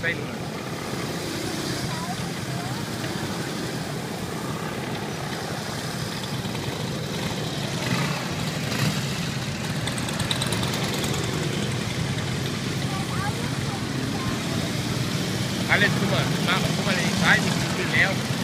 bem no Alles Olha, turma, mach, ali, vai, den